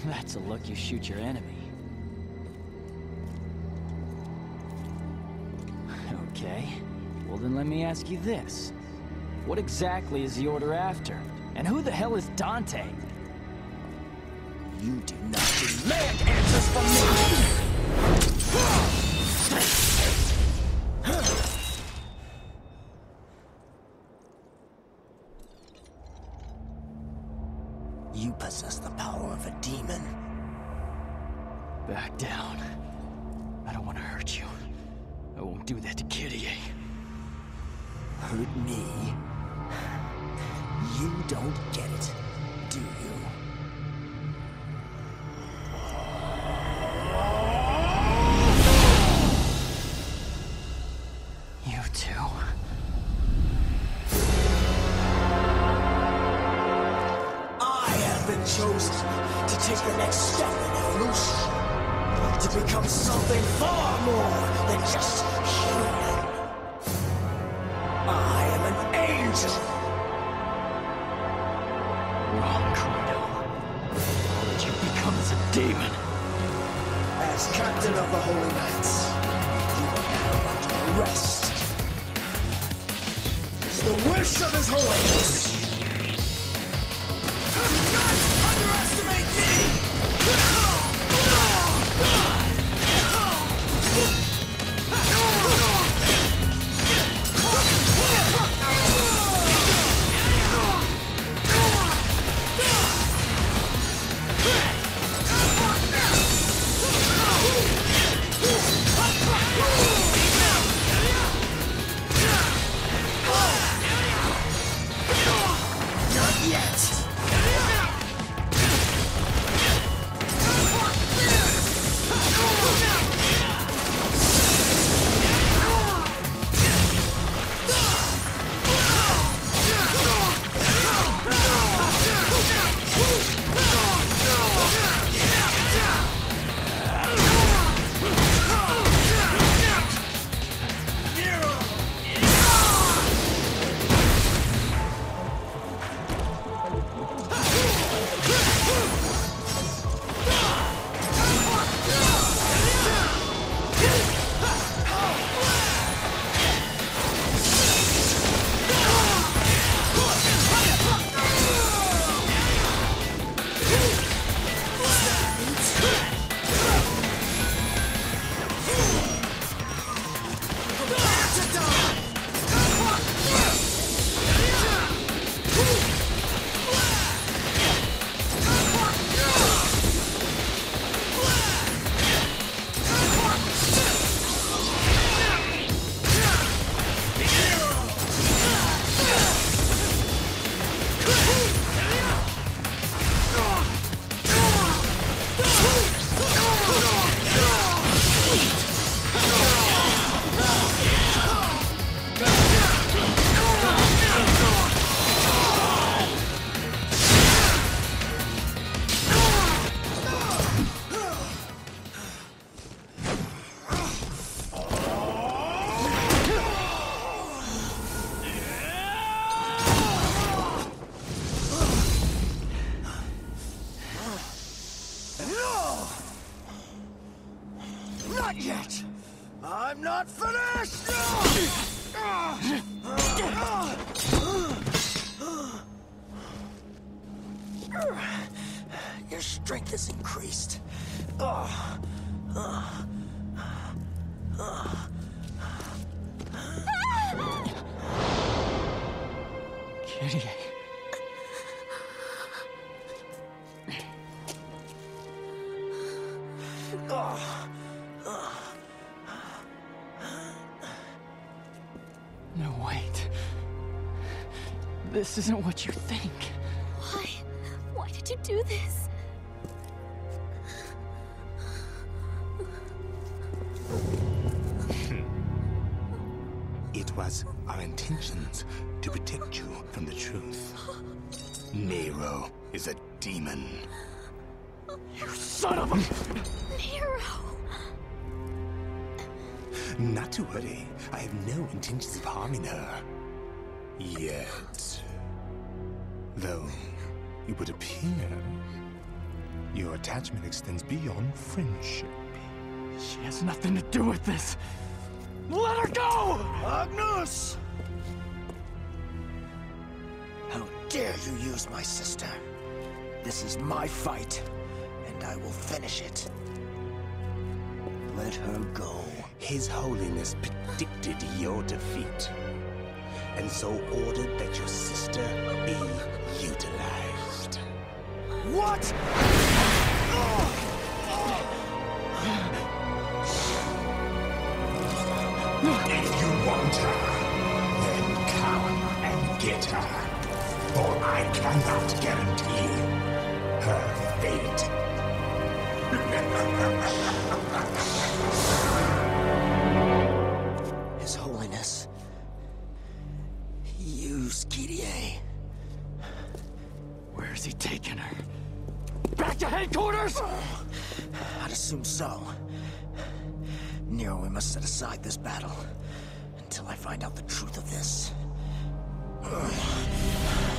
That's a look you shoot your enemy. Okay. Well then let me ask you this. What exactly is the Order after? And who the hell is Dante? You do not demand answers from me! You don't get it, the wish of His Holiness. No, wait. This isn't what you think. Why? Why did you do this? Not to worry, I have no intentions of harming her. Yet. Though, it would appear your attachment extends beyond friendship. She has nothing to do with this. Let her go! Agnus! How dare you use my sister? This is my fight, and I will finish it. Let her go. His Holiness predicted your defeat, and so ordered that your sister be utilized. What? If you want her, then come and get her. For I cannot guarantee her fate. Where's he taking her? Back to headquarters? I'd assume so. Nero, we must set aside this battle until I find out the truth of this.